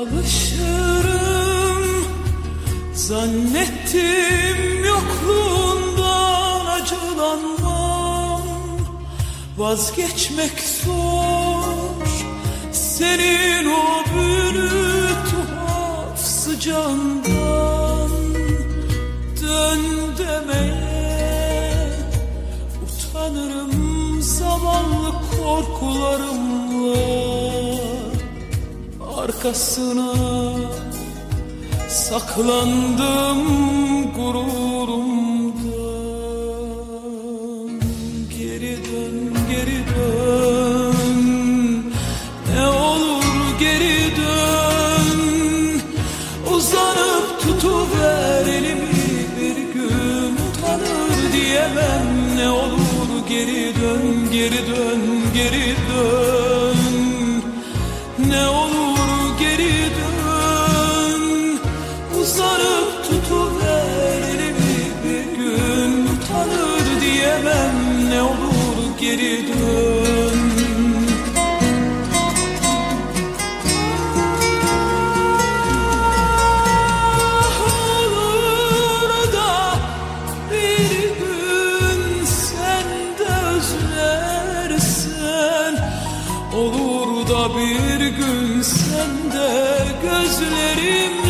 Alışırım. Zannettim yokluğundan acılanmam Vazgeçmek zor. Senin o büyülü tuhaf sıcağından Dön demeye utanırım. Zavallı korkularımla arkasına saklandım gururumdan. Geri dön geri dön. Ne olur geri dön. Uzanıp tutuver elimi bir gün utanır diyemem. Ne olur geri dön geri dön geri dön. Ne olur Uzanıp tutuver elimi bir gün Utanır diyemem ne olur geri dön. Olur da bir gün sen de gözlerimle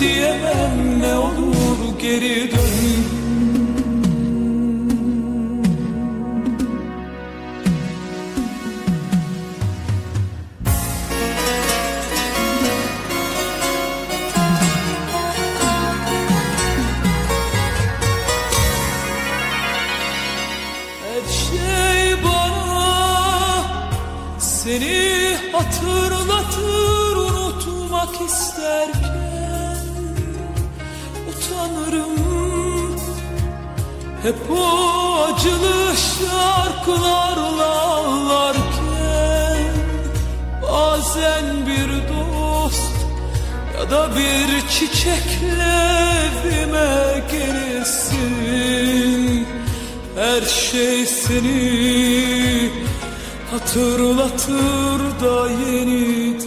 diyemem ne olur geri dön. Şey bana seni hatırlatır unutmak isterken utanırım hep o acılı şarkılarla ağlarken bazen bir dost ya da bir çiçekle evime gelirsin. Her şey seni hatırlatır da yeniden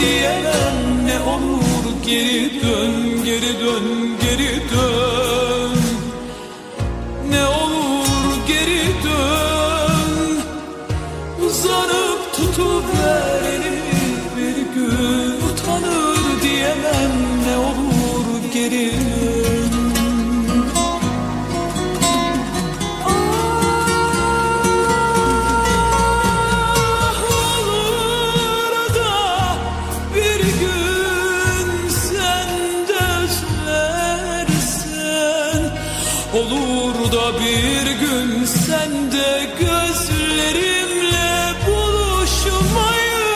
diyemem ne olur geri dön, geri dön, geri dön. Ne olur geri dön. Uzanıp tutuver elimi bir gün Utanır diyemem ne olur geri dön Olur da bir gün sen de gözlerimle buluşmayı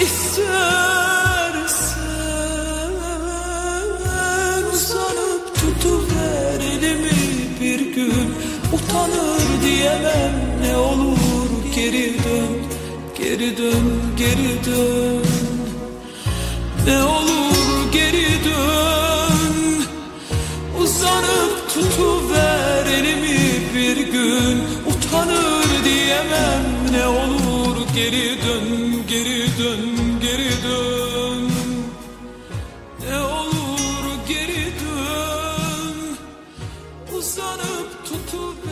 istersen. Uzanıp tutuver elimi bir gün. Utanır diyemem ne olur. Geri dön geri dön geri dön. Ne olur Geri dön, geri dön, geri dön. Ne olur geri dön. Uzanıp tutup